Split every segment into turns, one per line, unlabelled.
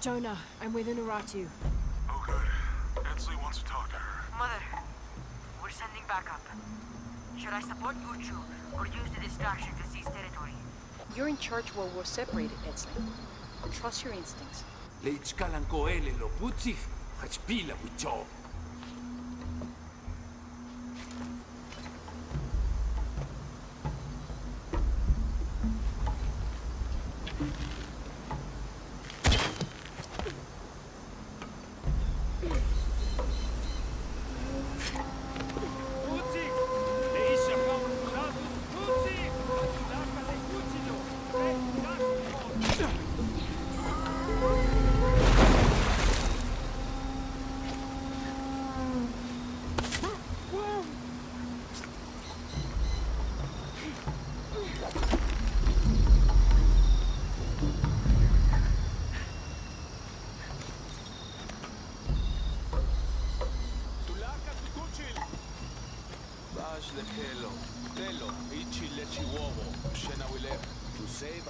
Jonah, I'm with Unuratu.
Oh, good. Etzli wants to talk to her.
Mother, we're sending backup. Should I support Uchu or use the distraction to seize territory?
You're in charge while we're separated, Etzli. Trust your instincts.
Leitskalanko ele lo putsih, hachpila bucho.
Hello, Tello, Ichi Lechi Uovo, Shena Wile, to
save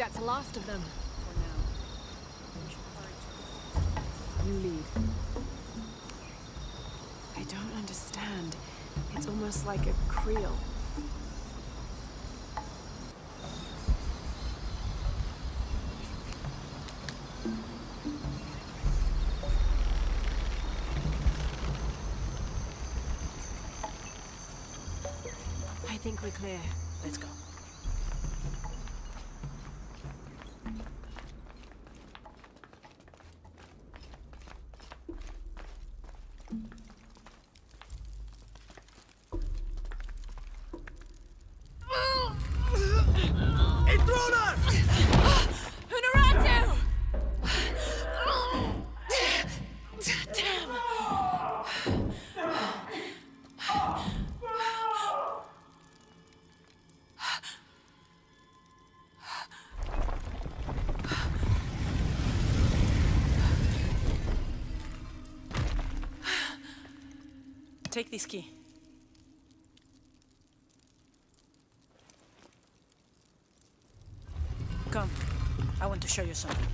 that's the last of them. You lead. I don't understand. It's almost like a creel. I think we're clear.
Let's go. Take this key. Come. I want to show you something.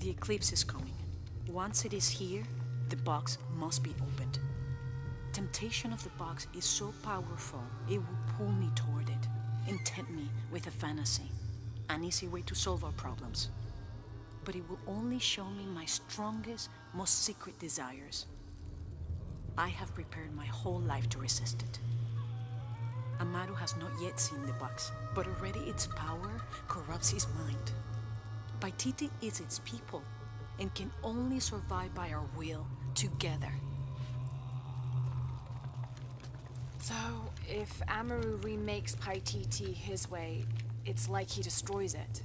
The eclipse is coming. Once it is here, the box must be opened. Temptation of the box is so powerful, it will pull me toward it and tempt me with a fantasy, an easy way to solve our problems. But it will only show me my strongest, most secret desires. I have prepared my whole life to resist it. Amaru has not yet seen the box, but already its power corrupts his mind. Paititi is its people and can only survive by our will together.
So, if Amaru remakes Paititi his way, it's like he destroys it.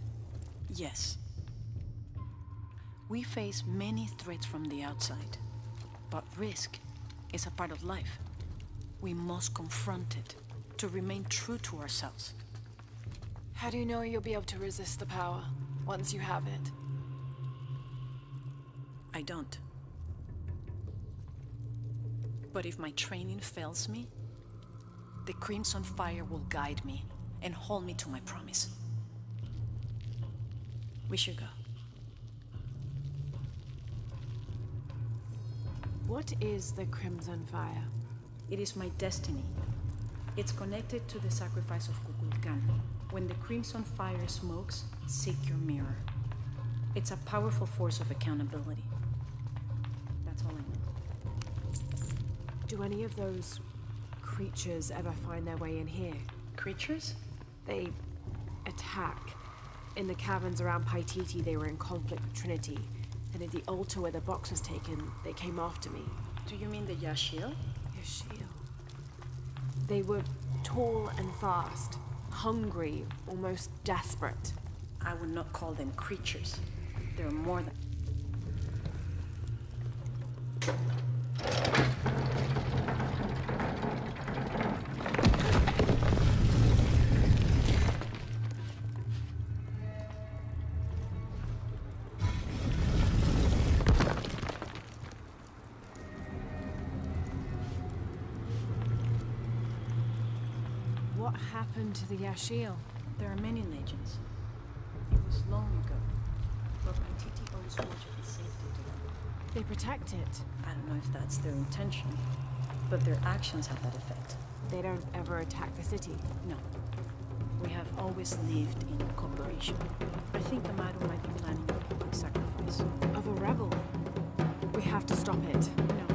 Yes. We face many threats from the outside, but risk is a part of life. We must confront it to remain true to ourselves.
How do you know you'll be able to resist the power once you have it?
I don't. But if my training fails me, the Crimson Fire will guide me and hold me to my promise. We should go.
What is the Crimson Fire?
It is my destiny. It's connected to the sacrifice of Kukulkan. When the crimson fire smokes, seek your mirror. It's a powerful force of accountability. That's all I know.
Do any of those creatures ever find their way in here?
Creatures?
They attack. In the caverns around Paititi, they were in conflict with Trinity. And at the altar where the box was taken, they came after me.
Do you mean the Yaaxil?
Yaaxil. They were tall and fast, hungry, almost desperate.
I would not call them creatures. They're more than.
Happened to the Yaaxil?
There are many legends. It was long ago, but Paititi owes much of the safety to them.
They protect it.
I don't know if that's their intention, but their actions have that effect.
They don't ever attack the city.
No. We have always lived in cooperation. I think the Maru might be planning a public sacrifice.
Of a rebel. We have to stop it.
No,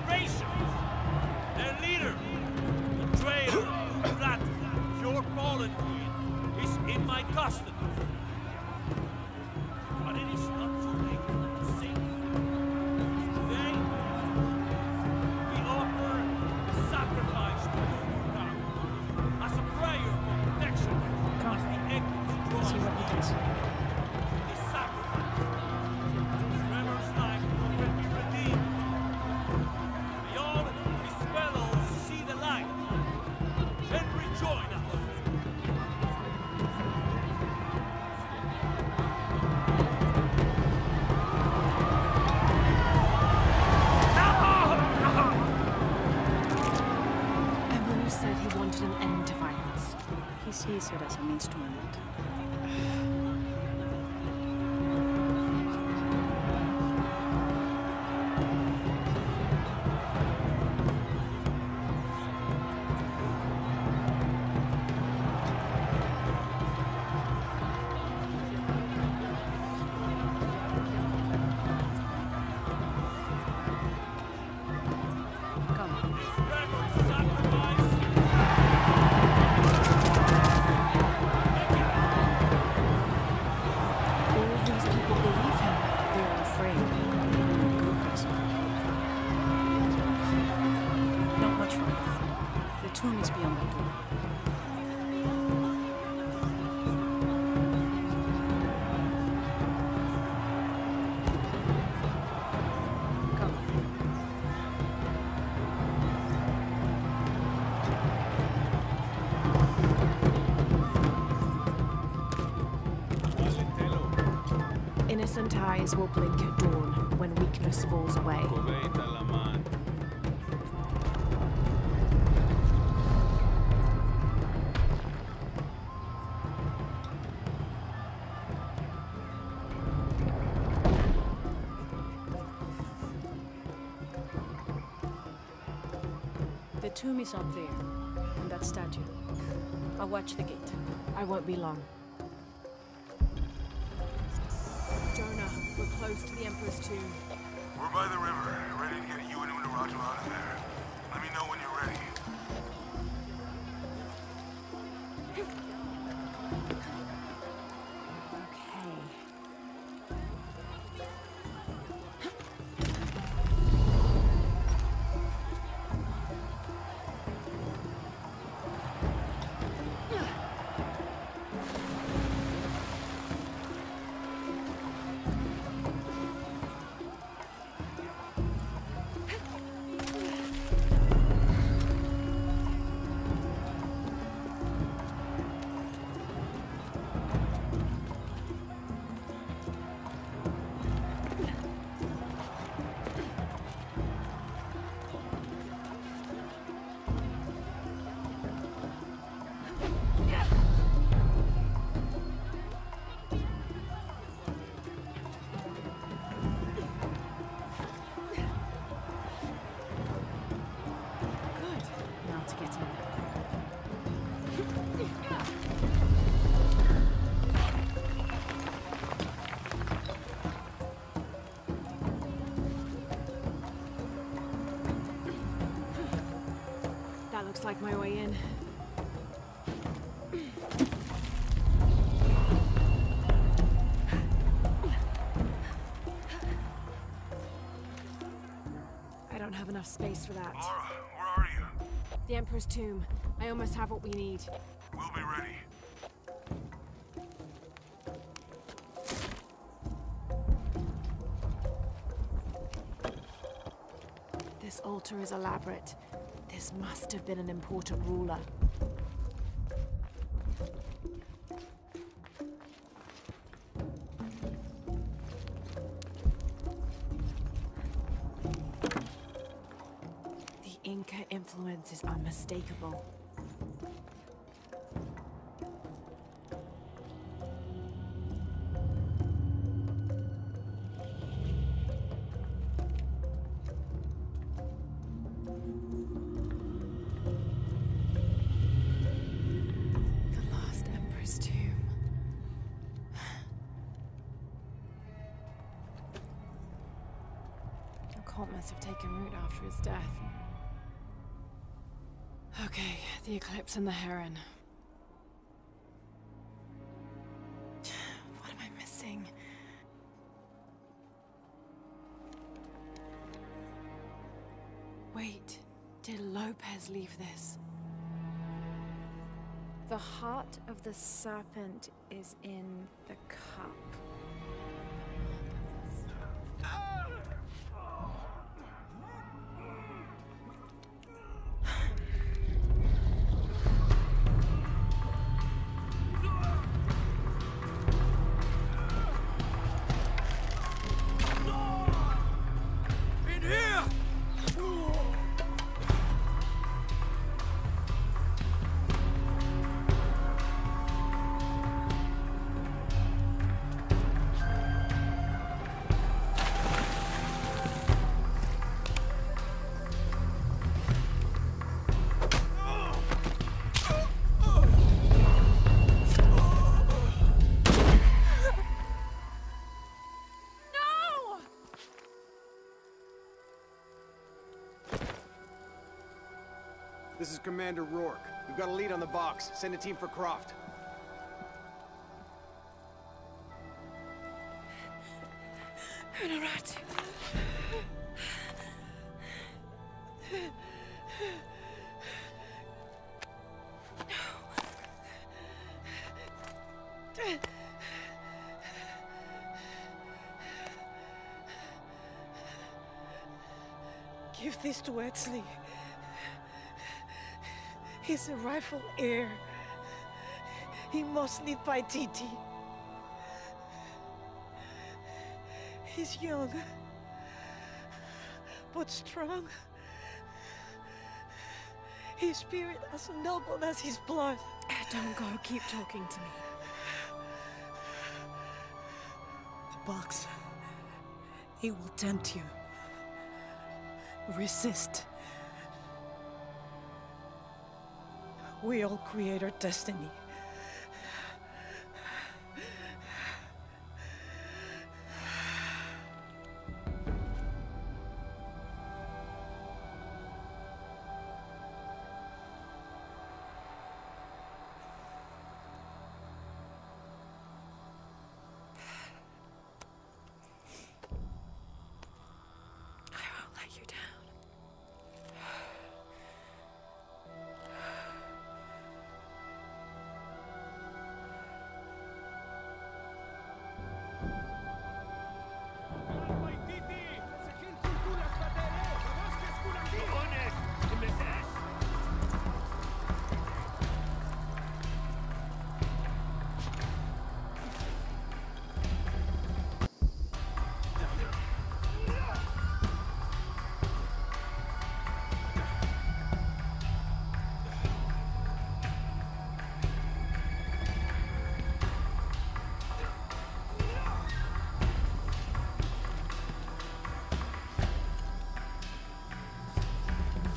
preservation. Their leader, the traitor, Rat, your fallen queen, is in my custody.
He sees it as a much farther. The tomb is beyond that door.
Innocent eyes will blink at dawn when weakness falls away.
The tomb is up there, on that statue. I'll watch the gate.
I won't be long. Jonah, we're close to the Emperor's tomb.
We're by the river, ready to get you and Unuratu out of there. Let me know when you're ready.
Looks like my way in. I don't have enough space for that.
Lara, where are you?
The Emperor's tomb. I almost have what we need.
We'll be ready.
This altar is elaborate. This must have been an important ruler. The Inca influence is unmistakable. Wait, did Lopez leave this?
The heart of the serpent is in the cup.
Commander Rourke. We've got a lead on the box. Send a team for Croft.
Unarat.
Give this to Etzli. He's a rightful heir. He must lead Paititi. He's young, but strong. His spirit as noble as his blood.
Don't go, keep talking to me.
The box. It will tempt you. Resist. We all create our destiny.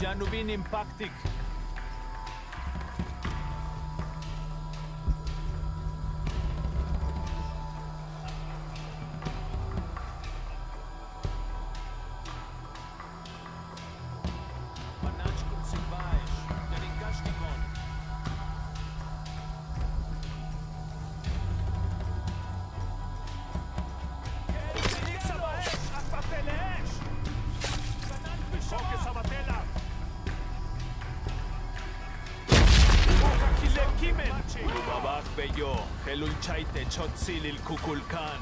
Janubin impactic. Manach elultsaitte Tzotzil il Kukulkan.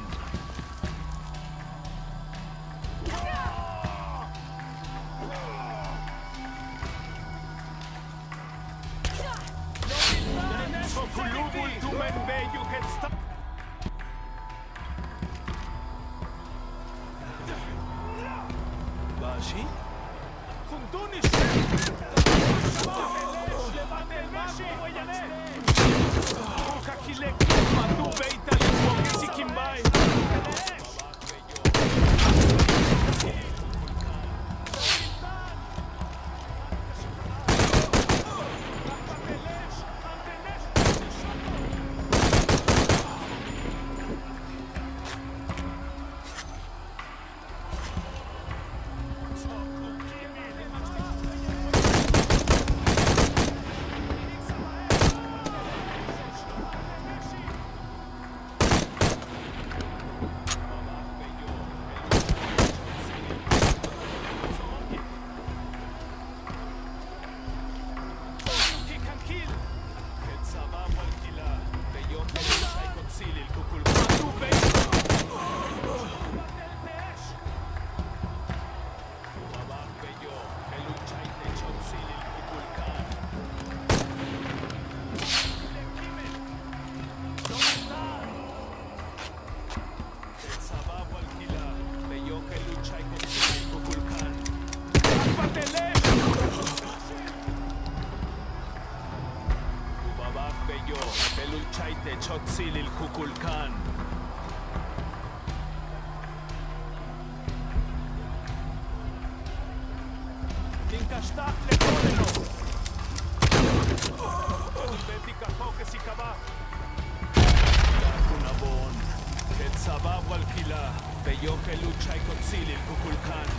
Luchai Kozilin Kukulkan.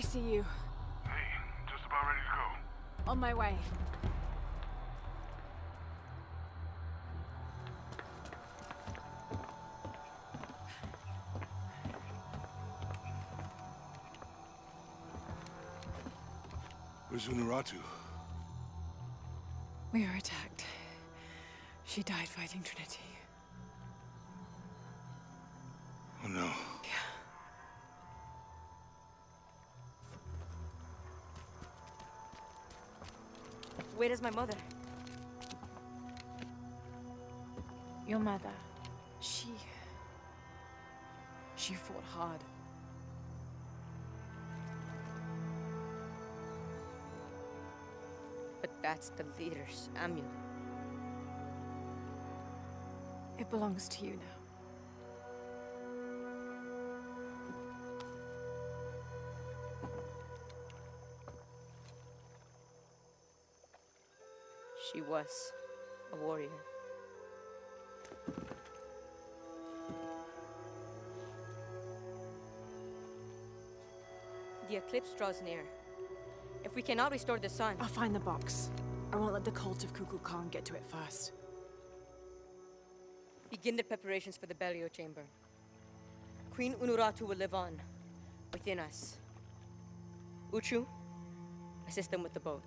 I see you.
Hey, just about ready to go.
On my way.
Where's Unuratu?
We were attacked. She died fighting Trinity.
Where is my mother?
Your mother.
She. She fought hard.
But that's the leader's amulet.
It belongs to you now.
Was a warrior. The eclipse draws near. If we cannot restore the sun,
I'll find the box. I won't let the cult of Kukulkan Khan get to it first.
begin the preparations for the burial chamber. Queen Unuratu will live on, within us. Uchu, assist them with the boat.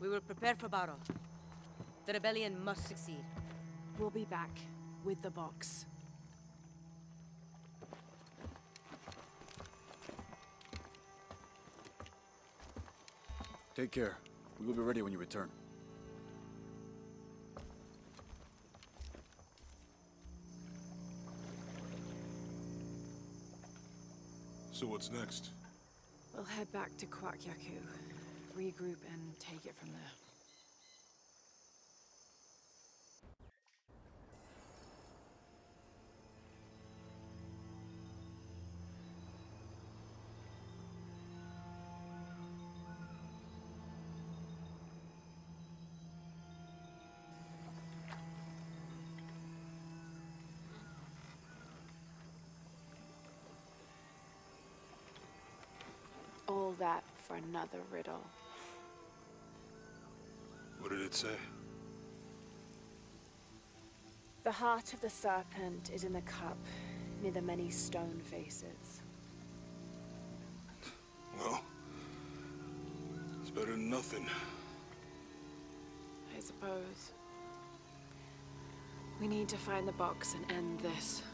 We will prepare for battle. The rebellion must succeed.
We'll be back with the box.
Take care. We will be ready when you return.
So what's next?
We'll head back to Kuwaq Yaku, regroup and take it from there. All that for another riddle.
What did it say?
The heart of the serpent is in the cup, near the many stone faces.
Well, it's better than nothing.
I suppose. We need to find the box and end this.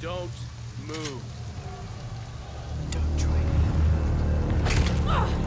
Don't move. Don't join me. Ah!